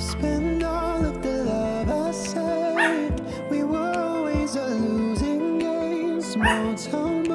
Spend all of the love I saved. We were always a losing game. Small town